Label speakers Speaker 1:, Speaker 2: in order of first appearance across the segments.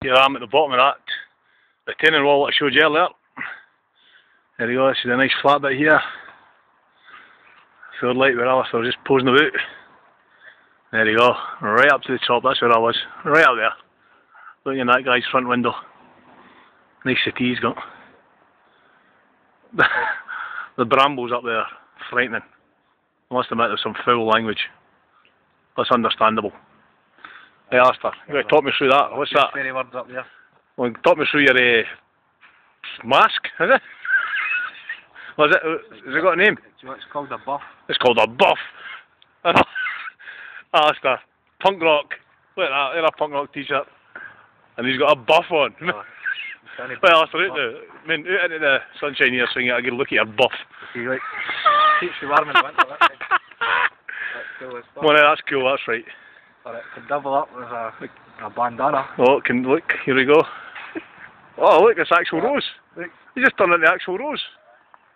Speaker 1: Here I am at the bottom of that retaining wall that I showed you earlier. There you go, this is a nice flat bit here. Third light where Alistair was just posing about. There you go, right up to the top, that's where I was. Right up there. Looking in that guy's front window. Nice city he's got. the brambles up there, frightening. I must admit there's some foul language. That's understandable. Hey Alistair, you talk me through that. What's that?
Speaker 2: Many words up there.
Speaker 1: Well, talk me through your uh, mask, is it? Was it? Has it got a name?
Speaker 2: It's called a buff.
Speaker 1: It's called a buff. Alistair, punk rock. Look at that, in a punk rock t-shirt. And he's got a buff on.
Speaker 2: Oh,
Speaker 1: well, Alistair, out, the, I mean, out into the sunshine here so you get a good look at your buff.
Speaker 2: See, like, keeps you warm in the winter. That's cool as fuck.
Speaker 1: Well, that's cool, that's right.
Speaker 2: Or it can double up with a, a bandana.
Speaker 1: Oh, it can, look, here we go. Oh, look, it's Axl
Speaker 2: Yeah.
Speaker 1: rose.
Speaker 2: Look.
Speaker 1: You just turned into Axl Rose.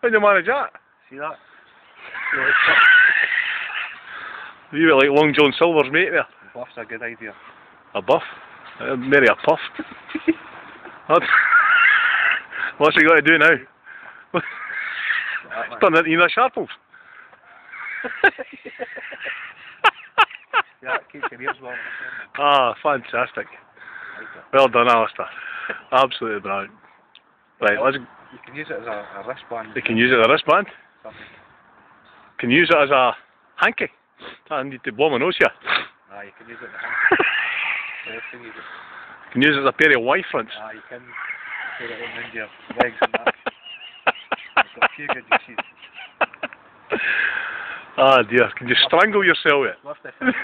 Speaker 1: How do you manage that?
Speaker 2: See that?
Speaker 1: You were like Long John Silver's mate there.
Speaker 2: Buff's a good idea.
Speaker 1: A buff? Uh, maybe a puff. What- What's he got to do now?
Speaker 2: Man.
Speaker 1: Turn into Ena Sharples.
Speaker 2: Yeah, it keeps your ears warm.
Speaker 1: ah, fantastic. Well done, Alistair. Absolutely brilliant. Right, let's.
Speaker 2: You can use it as a, a wristband.
Speaker 1: You can use it as a wristband.
Speaker 2: Something.
Speaker 1: Can use it as a hanky. I need to blow my nose here.
Speaker 2: Ah, you can use it in the hand. Everything you.
Speaker 1: Can use it as a pair of Y fronts.
Speaker 2: Ah, you can put it on your legs and that. You've got a few good uses.
Speaker 1: Ah dear, can you strangle yourself with it?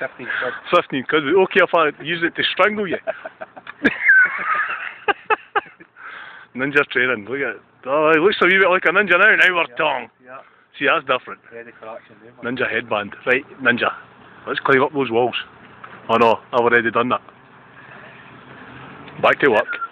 Speaker 2: Worth the 15 quid. 15 quid.
Speaker 1: Okay if I use it to strangle you. ninja training, look at it. Oh, it looks a wee bit like a ninja now, now we're tongue.
Speaker 2: Yeah,
Speaker 1: See, that's different.
Speaker 2: ready for action, eh, there, man.
Speaker 1: Ninja headband. Right, ninja. Let's climb up those walls. Oh no, I've already done that. Back to work.